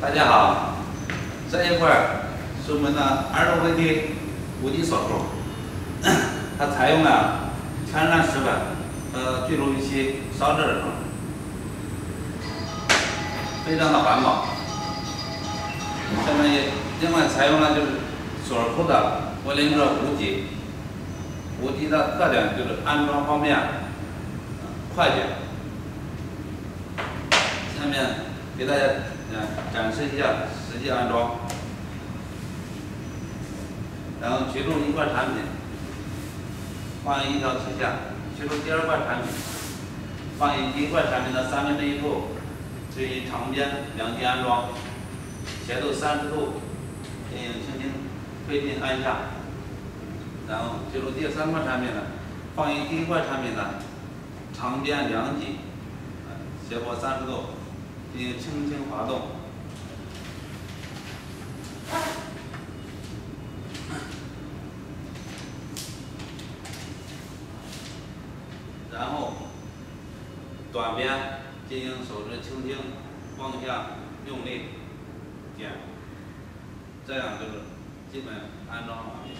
大家好，这一块是我们的二十位的无极锁扣，它采用了天然石板和聚镂仪器烧制而成，非常的环保。下面也另外采用了就是锁扣的涡轮式无极，无极的特点就是安装方便、快捷。下面给大家嗯展示一下实际安装，然后取出一块产品，放一条曲线，取出第二块产品，放于第一块产品的三分之一处，对于长边两级安装，斜度三十度进行轻轻推进按下，然后取出第三块产品呢，放于第一块产品的长边两级，斜坡三十度。进行轻轻滑动，然后短边进行手指轻轻往下用力点，这样就是基本安装完毕。